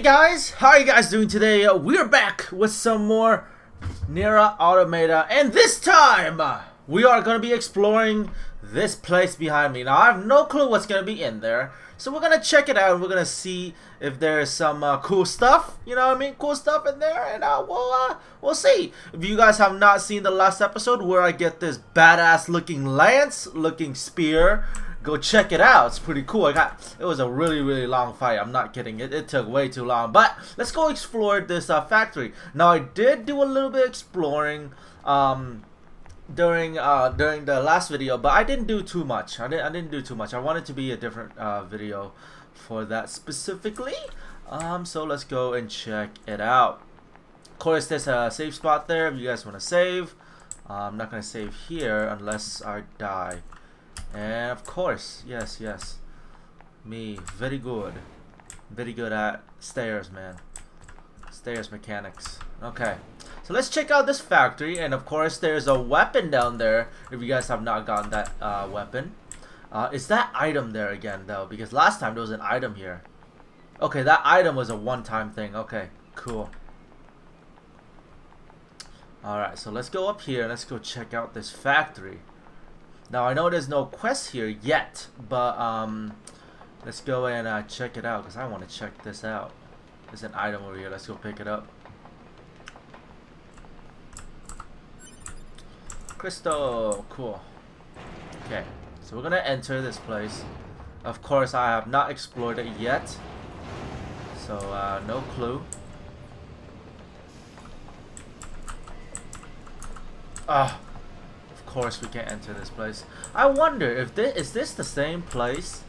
guys, how are you guys doing today? We're back with some more Nier Automata, and this time uh, we are going to be exploring this place behind me. Now, I have no clue what's going to be in there, so we're going to check it out, and we're going to see if there's some uh, cool stuff, you know what I mean, cool stuff in there, and uh, we'll, uh, we'll see. If you guys have not seen the last episode where I get this badass looking lance, looking spear, go check it out. It's pretty cool. I got it was a really really long fight. I'm not kidding. It, it took way too long. But let's go explore this uh, factory. Now I did do a little bit exploring um, during uh, during the last video, but I didn't do too much. I didn't I didn't do too much. I wanted to be a different uh, video for that specifically. Um, so let's go and check it out. Of course, there's a save spot there if you guys want to save. Uh, I'm not gonna save here unless I die. And of course, yes, yes. Me, very good. Very good at stairs, man. Stairs mechanics. Okay. So let's check out this factory. And of course, there's a weapon down there. If you guys have not gotten that uh, weapon. Uh, is that item there again, though? Because last time there was an item here. Okay, that item was a one-time thing. Okay, cool. Alright, so let's go up here. Let's go check out this factory. Now I know there's no quest here yet, but um, let's go and uh, check it out because I want to check this out. There's an item over here. Let's go pick it up. Crystal, cool. Okay, so we're gonna enter this place. Of course, I have not explored it yet, so uh, no clue. Ah course we can't enter this place. I wonder if this is this the same place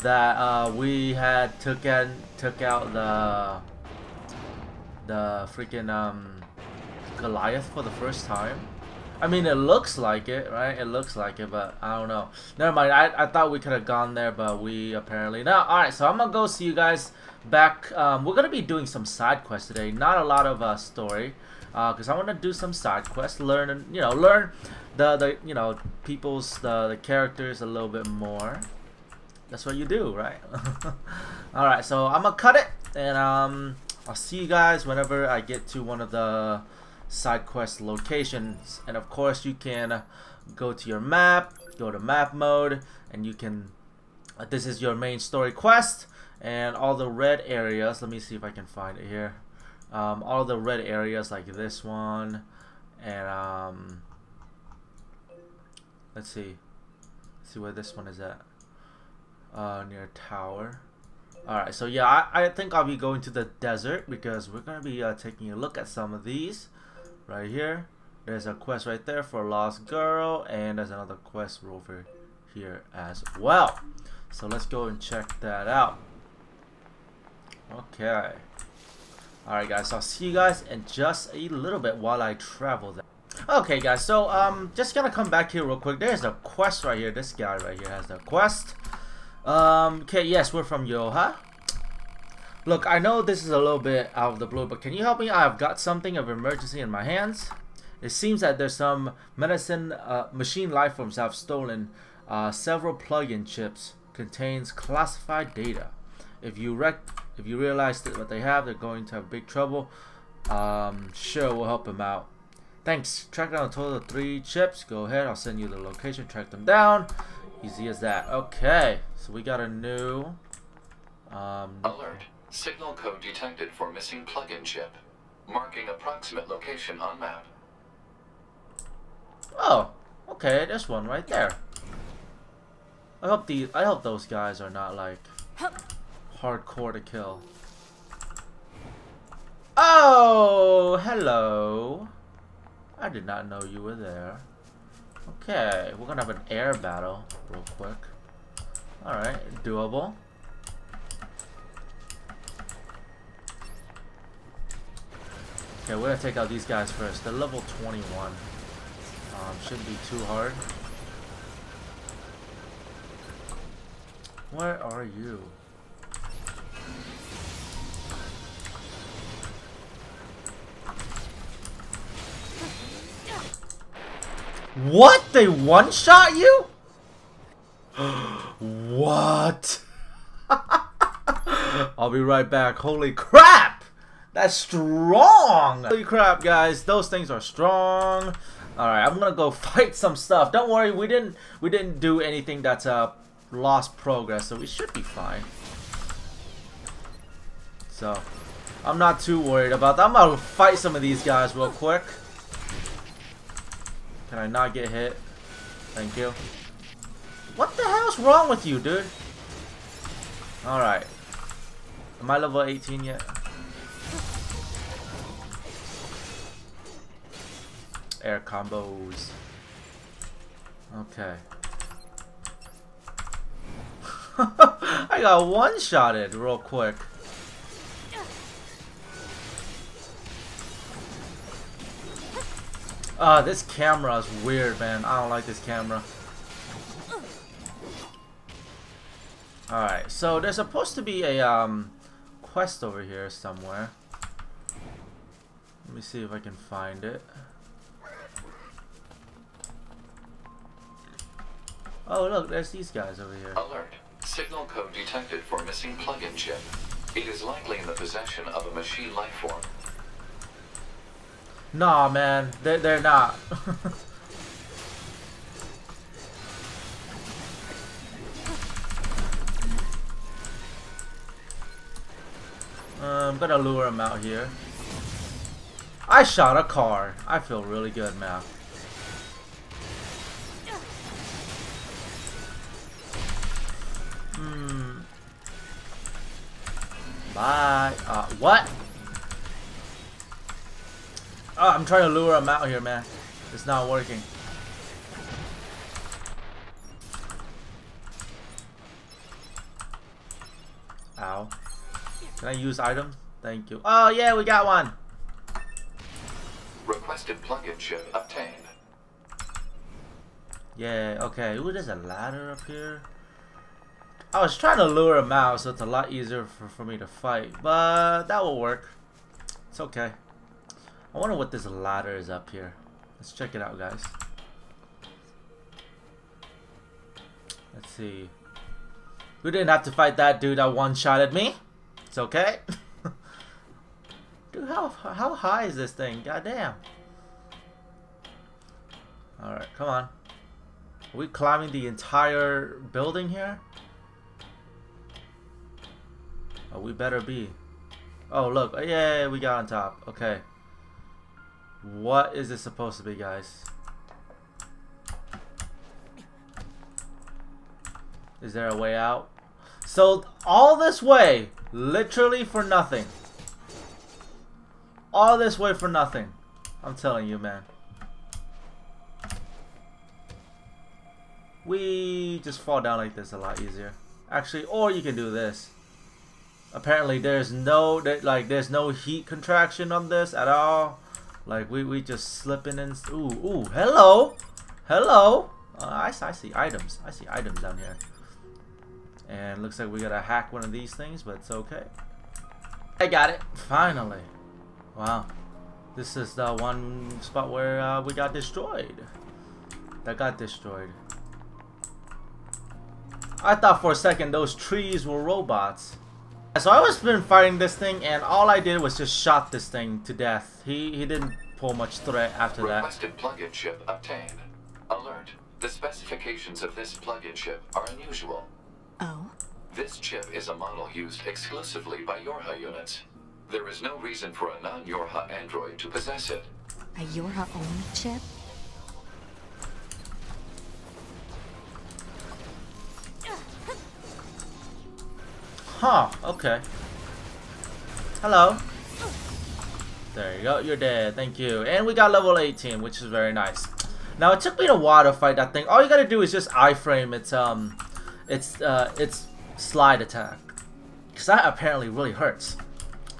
that uh, we had took in, took out the the freaking um, Goliath for the first time. I mean, it looks like it, right? It looks like it, but I don't know. Never mind. I, I thought we could have gone there, but we apparently not. All right, so I'm gonna go see you guys back. Um, we're gonna be doing some side quests today. Not a lot of uh, story, because uh, I want to do some side quests. Learn, and you know, learn the the you know people's the, the characters a little bit more. That's what you do, right? All right, so I'm gonna cut it, and um, I'll see you guys whenever I get to one of the side quest locations. And of course, you can go to your map, go to map mode, and you can. Uh, this is your main story quest, and all the red areas. Let me see if I can find it here. Um, all the red areas like this one, and um, Let's see. Let's see where this one is at. Uh, near tower. Alright, so yeah, I, I think I'll be going to the desert because we're going to be uh, taking a look at some of these. Right here. There's a quest right there for Lost Girl and there's another quest over here as well. So let's go and check that out. Okay. Alright guys, I'll see you guys in just a little bit while I travel there. Okay, guys, so, um, just gonna come back here real quick. There's a quest right here. This guy right here has the quest. Um, okay, yes, we're from Yorha. Look, I know this is a little bit out of the blue, but can you help me? I've got something of emergency in my hands. It seems that there's some medicine, uh, machine life forms have stolen uh, several plug-in chips. Contains classified data. If you rec if you realize that what they have, they're going to have big trouble. Um, sure, we'll help them out. Thanks. Track down a total of three chips. Go ahead. I'll send you the location. Track them down. Easy as that. Okay. So we got a new... Um, Alert. Signal code detected for missing plug-in chip. Marking approximate location on map. Oh. Okay. This one right there. I hope the I hope those guys are not like hardcore to kill. Oh, hello. I did not know you were there. Okay, we're gonna have an air battle real quick. Alright, doable. Okay, we're gonna take out these guys first. They're level 21. Um, shouldn't be too hard. Where are you? What? They one-shot you? what? I'll be right back. Holy crap! That's strong! Holy crap, guys. Those things are strong. Alright, I'm gonna go fight some stuff. Don't worry, we didn't we didn't do anything that's uh lost progress, so we should be fine. So I'm not too worried about that. I'm gonna fight some of these guys real quick. Can I not get hit? Thank you. What the hell's wrong with you, dude? Alright. Am I level 18 yet? Air combos. Okay. I got one-shotted real quick. Uh, this camera is weird, man. I don't like this camera. Alright, so there's supposed to be a um, quest over here somewhere. Let me see if I can find it. Oh look, there's these guys over here. Alert. Signal code detected for missing plug-in chip. It is likely in the possession of a machine life form. Nah, man. They're, they're not. I'm gonna lure him out here. I shot a car. I feel really good, man. Hmm. Bye. Uh, what? Oh, I'm trying to lure him out here, man. It's not working. Ow. Can I use items? Thank you. Oh, yeah, we got one. Requested plug-in chip obtained. Yeah, okay. Ooh, there's a ladder up here. I was trying to lure him out so it's a lot easier for, for me to fight, but that will work. It's okay. I wonder what this ladder is up here. Let's check it out, guys. Let's see. We didn't have to fight that dude that one-shotted me. It's okay. dude, how, how high is this thing? Goddamn. Alright, come on. Are we climbing the entire building here? Oh, we better be. Oh, look. Yeah, we got on top. Okay. What is this supposed to be, guys? Is there a way out? So, all this way, literally for nothing. All this way for nothing. I'm telling you, man. We just fall down like this a lot easier. Actually, or you can do this. Apparently, there's no like there's no heat contraction on this at all. Like we we just slipping in. Ooh ooh. Hello, hello. Uh, I I see items. I see items down here. And looks like we gotta hack one of these things, but it's okay. I got it. Finally. Wow. This is the one spot where uh, we got destroyed. That got destroyed. I thought for a second those trees were robots. So I was been fighting this thing and all I did was just shot this thing to death. He he didn't pull much threat after Requested that. plug-in chip obtained. Alert. The specifications of this plug-in chip are unusual. Oh? This chip is a model used exclusively by Yorha units. There is no reason for a non-Yorha android to possess it. A Yorha-only chip? Huh, okay. Hello. There you go, you're dead, thank you. And we got level 18, which is very nice. Now it took me a while to fight that thing. All you gotta do is just iframe its um its uh its slide attack. Cause that apparently really hurts.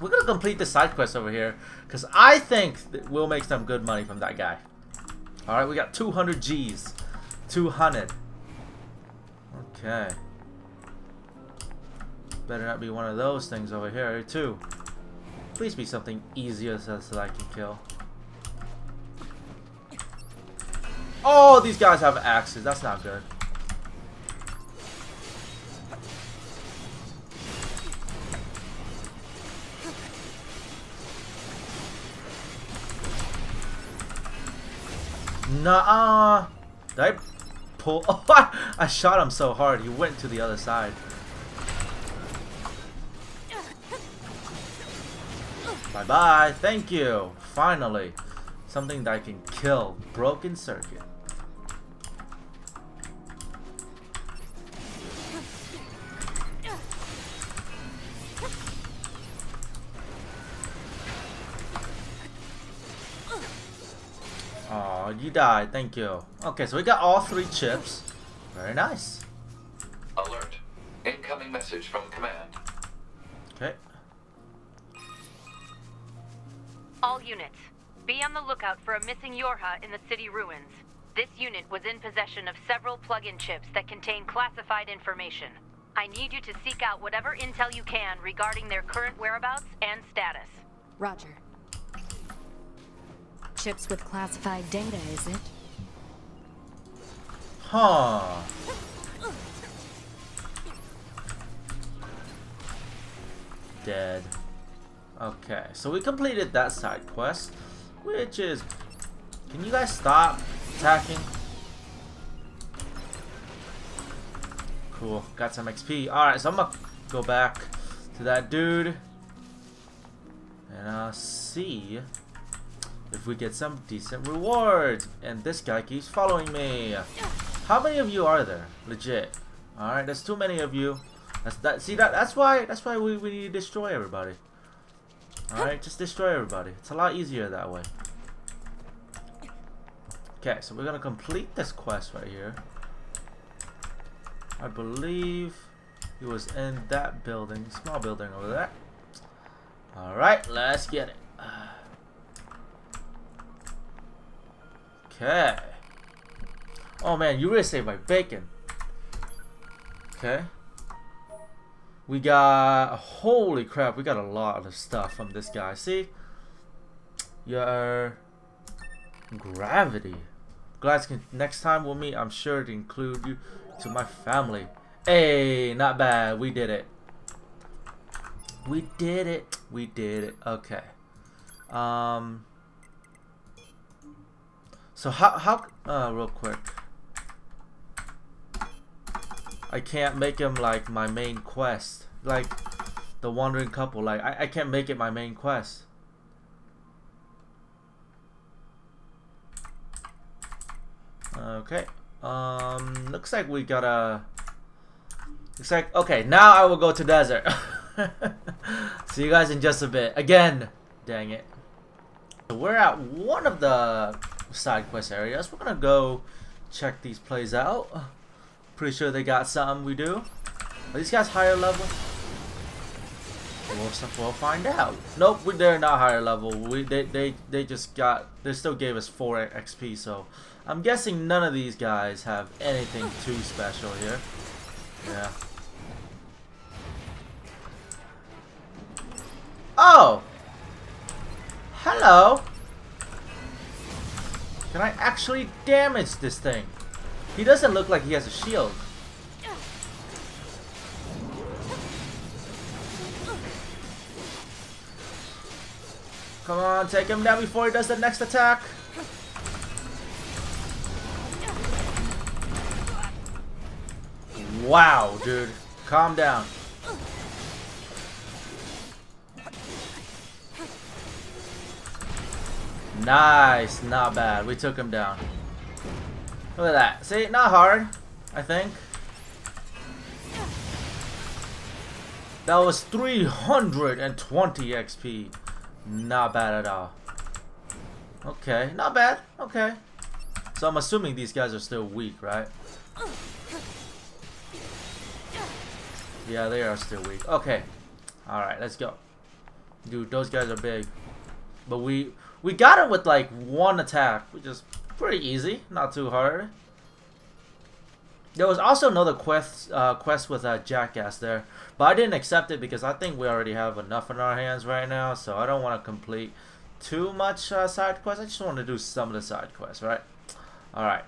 We're gonna complete the side quest over here. Cause I think we'll make some good money from that guy. Alright, we got 200 G's. 200. Okay. Better not be one of those things over here, eh, too. Please be something easier so that I can kill. Oh, these guys have axes. That's not good. Nah, -uh. Did I pull? Oh, I shot him so hard. He went to the other side. Bye-bye. Thank you. Finally. Something that I can kill. Broken circuit. Oh, you died. Thank you. Okay, so we got all three chips. Very nice. Alert. Incoming message from command. Okay. All units, be on the lookout for a missing Yorha in the city ruins. This unit was in possession of several plug-in chips that contain classified information. I need you to seek out whatever intel you can regarding their current whereabouts and status. Roger. Chips with classified data, is it? Huh. Dead. Okay, so we completed that side quest, which is... Can you guys stop attacking? Cool, got some XP. Alright, so I'm gonna go back to that dude. And uh, see if we get some decent rewards. And this guy keeps following me. How many of you are there? Legit. Alright, there's too many of you. That's that see that that's why that's why we, we need to destroy everybody. Alright, just destroy everybody. It's a lot easier that way. Okay, so we're gonna complete this quest right here. I believe he was in that building, small building over there. Alright, let's get it. Okay. Oh man, you really saved my bacon. Okay. We got holy crap, we got a lot of stuff from this guy. See? Your gravity. Glad can next time we'll meet, I'm sure to include you to my family. Hey, not bad. We did it. We did it. We did it. Okay. Um so how how uh real quick. I can't make him like my main quest. Like the wandering couple. Like I, I can't make it my main quest. Okay. Um looks like we got a Looks like okay, now I will go to desert. See you guys in just a bit. Again. Dang it. We're at one of the side quest areas. We're gonna go check these plays out. Pretty sure they got something we do. Are these guys higher level? We'll, we'll find out. Nope, we, they're not higher level. We they, they they just got they still gave us 4 XP, so I'm guessing none of these guys have anything too special here. Yeah. Oh! Hello! Can I actually damage this thing? He doesn't look like he has a shield. Come on, take him down before he does the next attack. Wow, dude. Calm down. Nice, not bad. We took him down. Look at that. See, not hard, I think. That was 320 XP. Not bad at all. Okay, not bad. Okay. So I'm assuming these guys are still weak, right? Yeah, they are still weak. Okay. Alright, let's go. Dude, those guys are big. But we we got him with like one attack, We is pretty easy, not too hard. There was also another quest uh, quest with a uh, Jackass there, but I didn't accept it because I think we already have enough in our hands right now, so I don't want to complete too much uh, side quests. I just want to do some of the side quests, right? All right.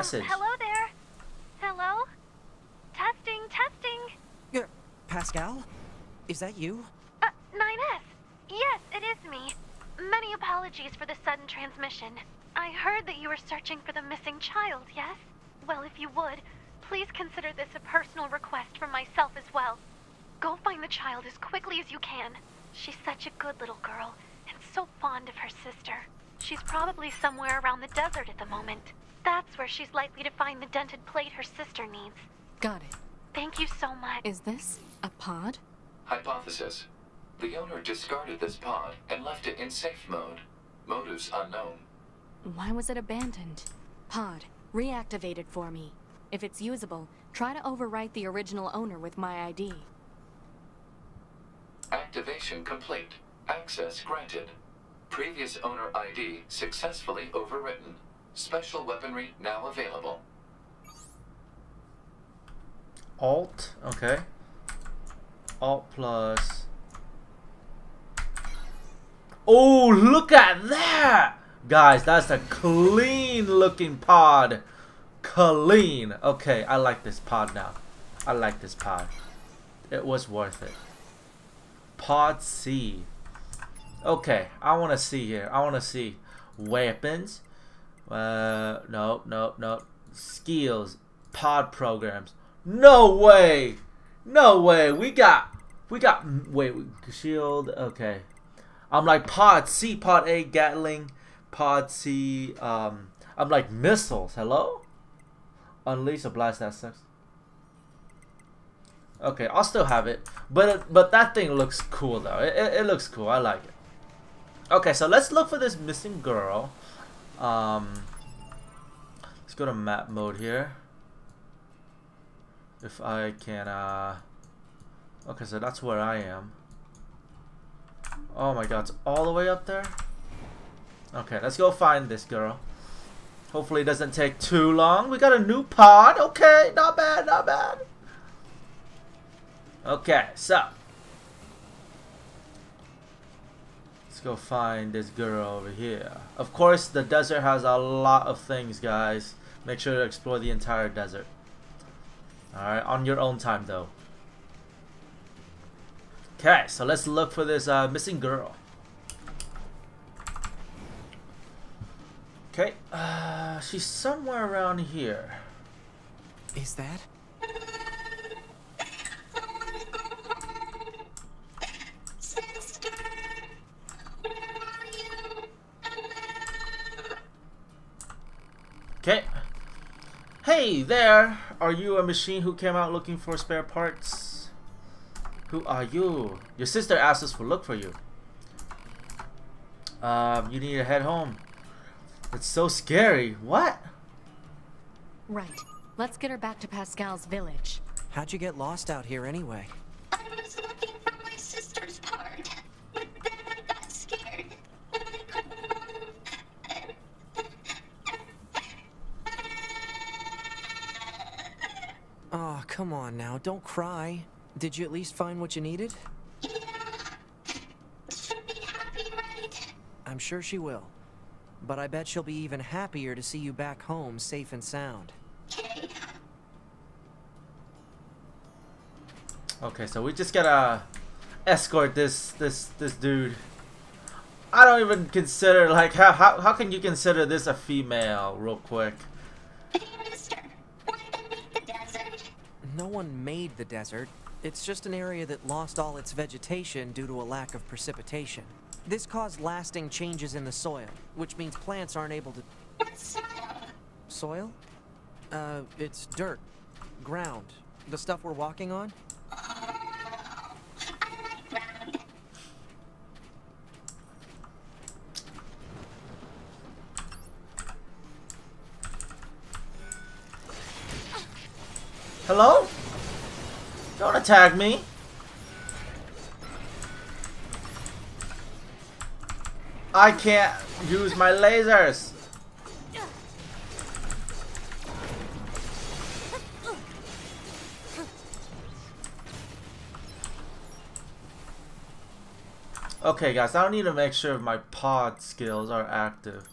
Message. hello there. Hello? Testing, testing. Uh, Pascal? Is that you? Uh, 9S. Yes, it is me. Many apologies for the sudden transmission. I heard that you were searching for the missing child, yes? Well, if you would, please consider this a personal request from myself as well. Go find the child as quickly as you can. She's such a good little girl, and so fond of her sister. She's probably somewhere around the desert at the moment. That's where she's likely to find the dented plate her sister needs. Got it. Thank you so much. Is this a pod? Hypothesis. The owner discarded this pod and left it in safe mode. Motives unknown. Why was it abandoned? Pod, reactivate it for me. If it's usable, try to overwrite the original owner with my ID. Activation complete. Access granted. Previous owner ID successfully overwritten. Special weaponry now available. Alt, okay. Alt plus. Oh, look at that! Guys, that's a clean looking pod. Clean. Okay, I like this pod now. I like this pod. It was worth it. Pod C. Okay, I want to see here. I want to see weapons. Uh, no, no, no. Skills. Pod programs. No way. No way. We got. We got. Wait. Shield. Okay. I'm like pod C, pod A, Gatling, pod C. Um, I'm like missiles. Hello. Unleash a blast that sucks. Okay, I'll still have it, but it, but that thing looks cool though. It, it, it looks cool. I like it. Okay, so let's look for this missing girl. Um, let's go to map mode here. If I can, uh, okay, so that's where I am. Oh my god, it's all the way up there? Okay, let's go find this girl. Hopefully it doesn't take too long. We got a new pod. Okay, not bad, not bad. Okay, so. Let's go find this girl over here. Of course, the desert has a lot of things, guys. Make sure to explore the entire desert. Alright, on your own time, though. Okay, so let's look for this uh, missing girl. Okay, uh, she's somewhere around here. Is that? Okay. Hey there! Are you a machine who came out looking for spare parts? Who are you? Your sister asked us to look for you. Um, you need to head home. It's so scary. What? Right. Let's get her back to Pascal's village. How'd you get lost out here anyway? Come on now, don't cry. Did you at least find what you needed? yeah. She'll be happy, right? I'm sure she will. But I bet she'll be even happier to see you back home safe and sound. Okay. Okay, so we just gotta escort this this this dude. I don't even consider like how how how can you consider this a female real quick? No one made the desert. It's just an area that lost all its vegetation due to a lack of precipitation. This caused lasting changes in the soil, which means plants aren't able to... Soil? Soil? Uh, it's dirt. Ground. The stuff we're walking on? Hello? Don't attack me. I can't use my lasers. Okay guys, I need to make sure my pod skills are active.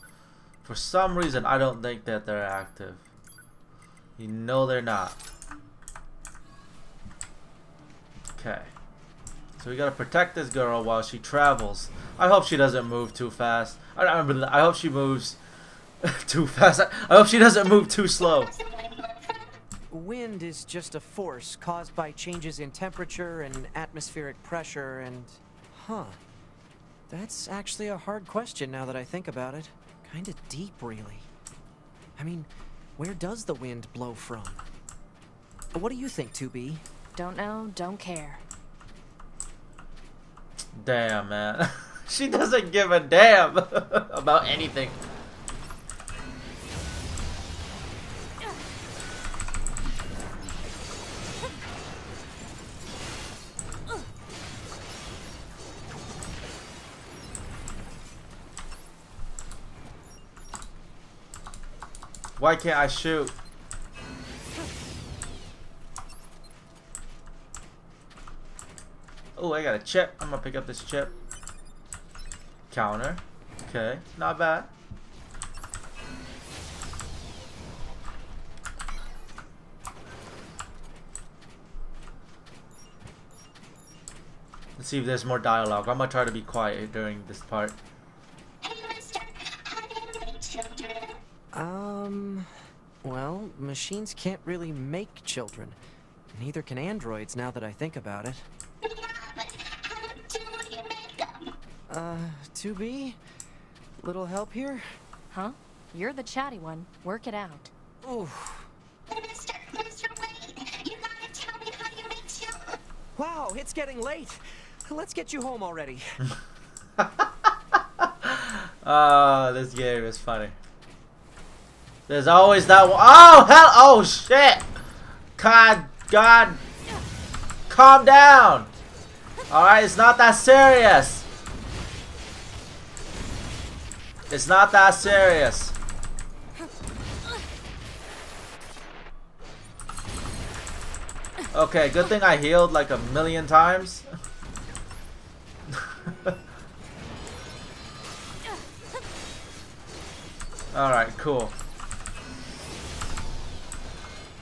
For some reason, I don't think that they're active. You know they're not. Okay. So we gotta protect this girl while she travels. I hope she doesn't move too fast. I, I, I hope she moves too fast. I hope she doesn't move too slow. Wind? Wind is just a force caused by changes in temperature and atmospheric pressure and... Huh. That's actually a hard question now that I think about it. Kinda deep, really. I mean, where does the wind blow from? What do you think, 2B? Don't know, don't care. Damn, man. she doesn't give a damn about anything. Why can't I shoot? Oh, I got a chip. I'm gonna pick up this chip. Counter. Okay, not bad. Let's see if there's more dialogue. I'm gonna try to be quiet during this part. Um... Well, machines can't really make children. Neither can androids, now that I think about it. Uh, 2B? Little help here? Huh? You're the chatty one. Work it out. Oof. Mister, Mister Wade, you gotta tell me how you make children. Wow, it's getting late. Let's get you home already. Ah, this game is funny. There's always that one. Oh, hell. Oh, shit. God, God. Calm down. Alright, it's not that serious. It's not that serious. Okay, good thing I healed like a million times. Alright, cool.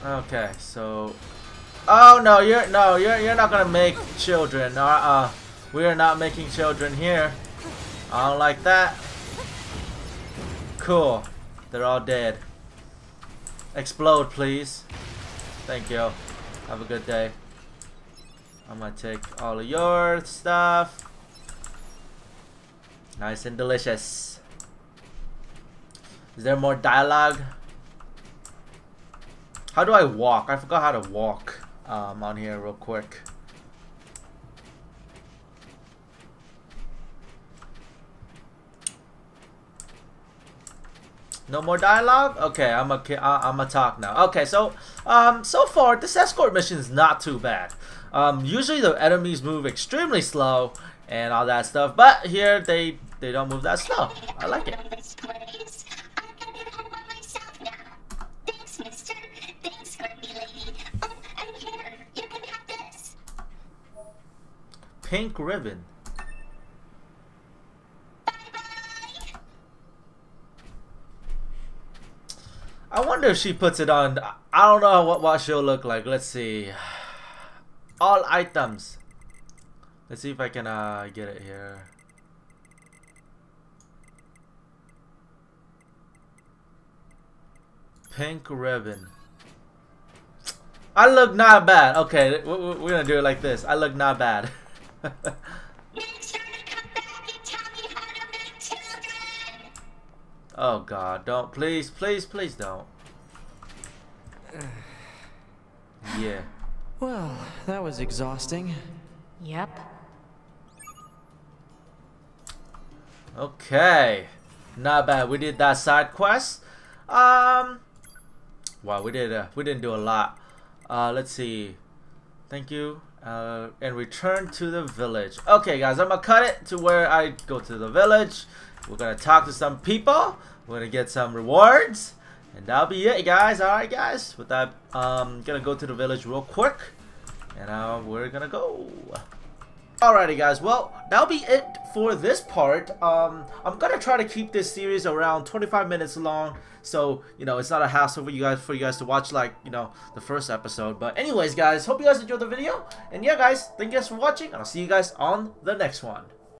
Okay, so Oh no, you're no, you're you're not gonna make children. Uh uh. We are not making children here. I don't like that. Cool. They're all dead. Explode, please. Thank you. Have a good day. I'm gonna take all of your stuff. Nice and delicious. Is there more dialogue? How do I walk? I forgot how to walk um, on here real quick. No more dialogue? Okay, I'm a I'm a talk now. Okay, so um so far this escort mission is not too bad. Um usually the enemies move extremely slow and all that stuff, but here they they don't move that slow. I like it. Pink place. I wonder if she puts it on. I don't know what, what she'll look like. Let's see. All items. Let's see if I can uh, get it here. Pink ribbon. I look not bad. Okay, we- we- we're gonna do it like this. I look not bad. oh God, don't please, please, please don't. Yeah. Well, that was exhausting. Yep. Okay, not bad. We did that side quest. Um, wow, we did. Uh, we didn't do a lot. Uh, let's see. Thank you. Uh, and return to the village. Okay, guys, I'm gonna cut it to where I go to the village. We're gonna talk to some people. We're gonna get some rewards, and that'll be it, guys. All right, guys. With that, um, gonna go to the village real quick, and uh, we're gonna go. Alrighty guys, well, that'll be it for this part. Um, I'm gonna try to keep this series around 25 minutes long, so you know it's not a hassle for you guys for you guys to watch like you know the first episode. But anyways, guys, hope you guys enjoyed the video, and yeah, guys, thank you guys for watching, and I'll see you guys on the next one.